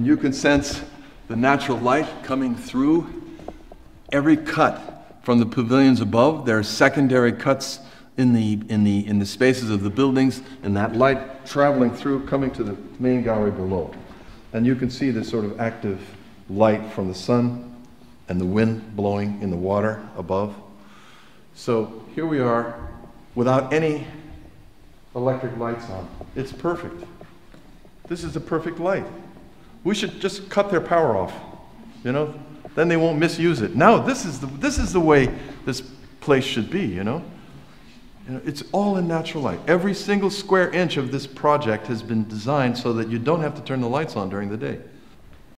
You can sense the natural light coming through every cut from the pavilions above. There are secondary cuts in the, in the, in the spaces of the buildings, and that light traveling through, coming to the main gallery below. And you can see this sort of active light from the sun and the wind blowing in the water above. So here we are without any electric lights on. It's perfect. This is a perfect light. We should just cut their power off, you know? Then they won't misuse it. Now, this is the, this is the way this place should be, you know? You know, it's all in natural light. Every single square inch of this project has been designed so that you don't have to turn the lights on during the day.